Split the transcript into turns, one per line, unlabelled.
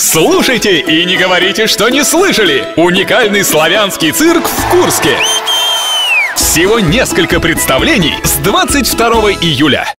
Слушайте и не говорите, что не слышали! Уникальный славянский цирк в Курске! Всего несколько представлений с 22 июля.